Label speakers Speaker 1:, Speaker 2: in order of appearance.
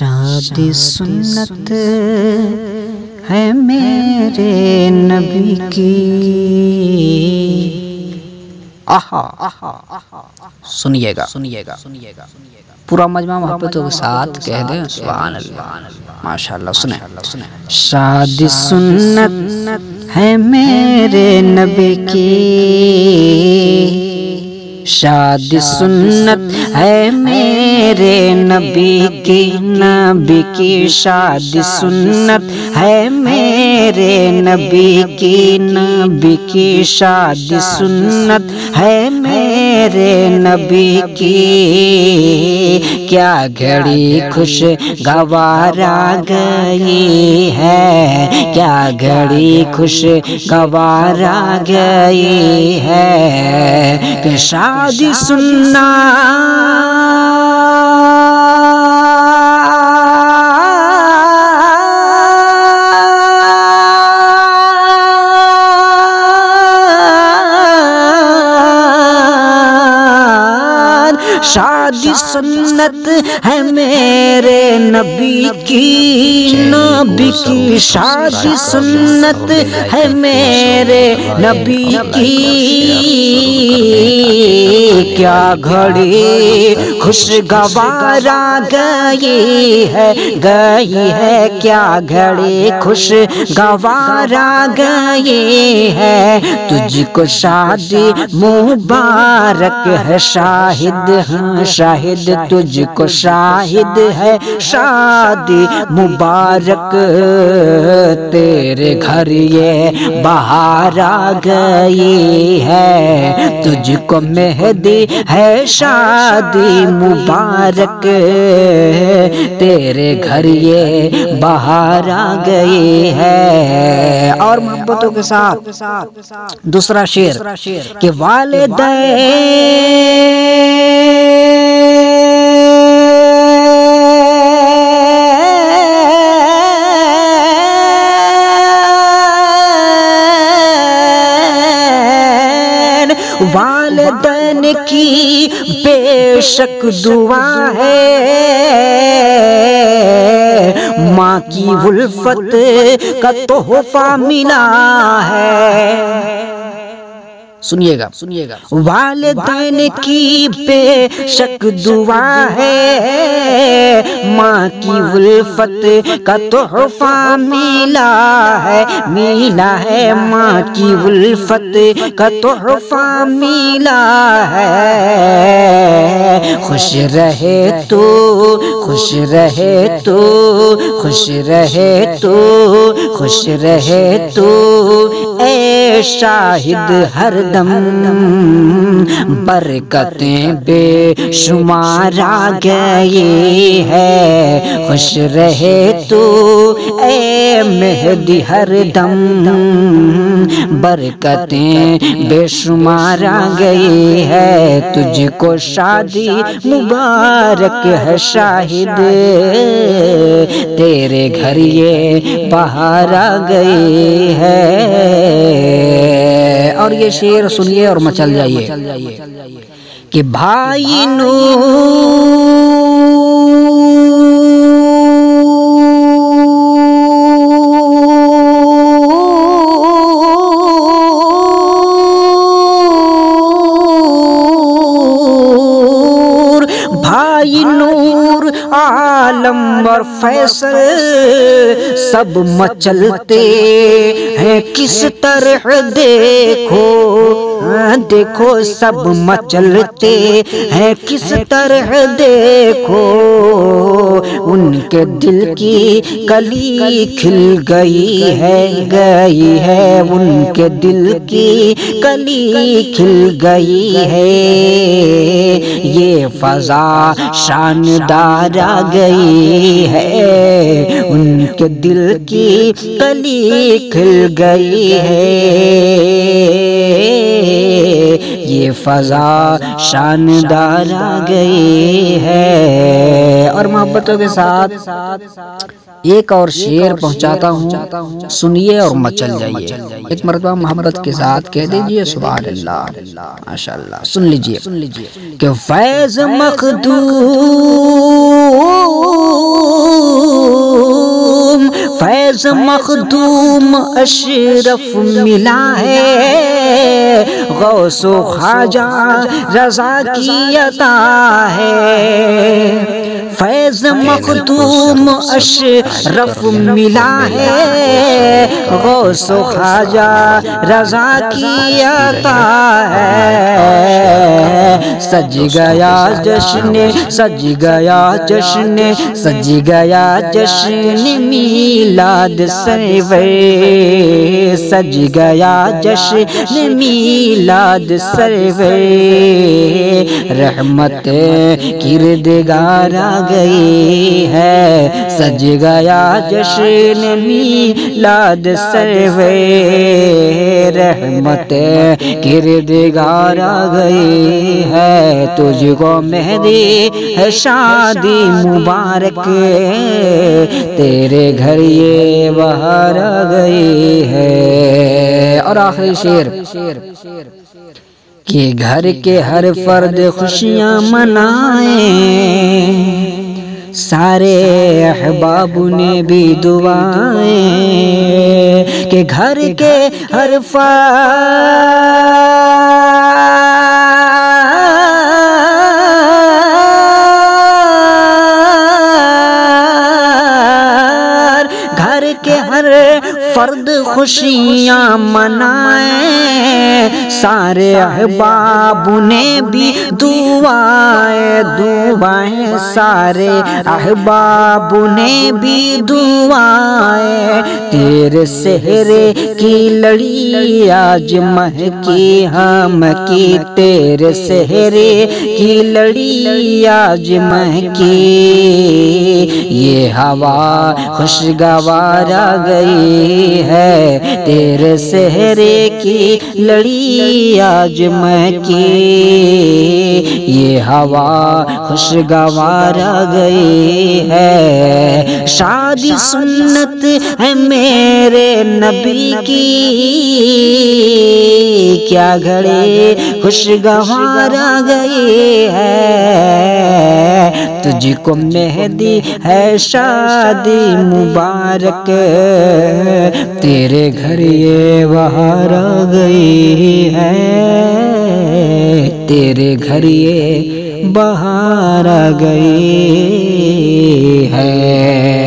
Speaker 1: शादी सुन्नत है मेरे नबी की। आहा सुनिएगा सुनिएगा सुनिएगा। पूरा मजमा मोहब्बतों के साथ कह दें। सुभान अल्लाह माशाल्लाह सुने। शादी सुन्नत है मेरे नबी की। शादी सुन्नत है मेरे नबी की नबी की शादी सुन्नत है मेरे नबी की नबी की शादी सुन्नत है मेरे नबी की क्या घड़ी खुश गवारा गई है? क्या घड़ी खुश गवारा गई है? कि शादी सुनना সারা शादी सुन्नत है मेरे नबी की। नबी की शादी सुन्नत है मेरे नबी की। क्या घड़ी खुशगवारा गई है? गई है क्या घड़ी खुश गवारा गई है? तुझको शादी मुबारक है, शाहिद हाँ शाहिद तुझको शाहिद है। शादी मुबारक तेरे घर ये बाहर आ गई है। तुझको मेहदी है शादी मुबारक तेरे घर ये बाहर आ गई है। और मोहब्बतों के साथ दूसरा शेर के वाले वालदन की बेशक दुआ है। माँ की उल्फत का तोहफा मिला है। सुनिएगा सुनिएगा। वालदैन की बेशक दुआ है। माँ की उल्फत का तोहफा मिला है मिला है। माँ की उल्फत का तोहफा मिला है। खुश रहे तो खुश रहे तो खुश रहे तो खुश रहे तो। ए शाहिद हर दम बरकतें बेशुमार आ गई है। खुश रहे तो ए मेहदी हर दम बरकतें बेशुमार आ गई है। तुझको शादी मुबारक है शाहिद, तेरे घर ये बाहर आ गई है। और ये शेर सुनिए और मचल जाइए। कि भाई नू आलम और फैसल, सब मचलते हैं। किस तरह देखो देखो, सब मचलते हैं। किस तरह देखो, उनके दिल की कली खिल गई है गई है। उनके दिल की कली खिल गई है। ये फजा शानदार आ गई है, उनके दिल की कली खिल गई है। ये फजा शानदार आ गई है। और मोहब्बतों के साथ एक और शेर पहुंचाता हूँ सुनिए और मचल जाइए। एक मरतबा मोहब्बत के साथ कह दीजिए सुबह अल्लाह माशाल्लाह सुन लीजिए। सुन लीजिए। कि फैज मखदू फैज मखदूम अशरफ मिला है। गौसो ख्वाजा रजा की अता है। फैज मखदूम अशरफ मिला है गौसो ख्वाजा रजा की आता है। सज गया जश्न, सज गया जश्न, सज गया जश्न मीलाद सरवर सज गया जश्न मीलाद सरवर रहमत किरदगारा गई है। सज गया जश्न मीलाद सरवे। रहमत किरदगार आ गई है। तुझको मेहदी है शादी मुबारक। तेरे घर ये बाहर आ गई है। और आखिरी शेर शेर। कि घर के हर फर्द खुशियाँ मनाए। सारे अहबाब ने भी दुआएँ के घर के हर घर के हर फर्द खुशियाँ मनाए। सारे अहबाब ने भी दुआएँ दुआएँ सारे अहबाब ने भी दुआएँ। तेरे सेहरे की लड़ी आज महकी हम की तेरे सेहरे की लड़ी आज महकी। ये हवा खुशगवार गई है। तेरे सेहरे की लड़ी आज महकी ये हवा खुशगवार गई है। शादी सुन्नत है मेरे नबी की। क्या घड़ी खुशगवार गई है। तुझको मेहदी है शादी मुबारक। तेरे घर ये बाहर आ गई है। तेरे घर ये बाहर आ गई है।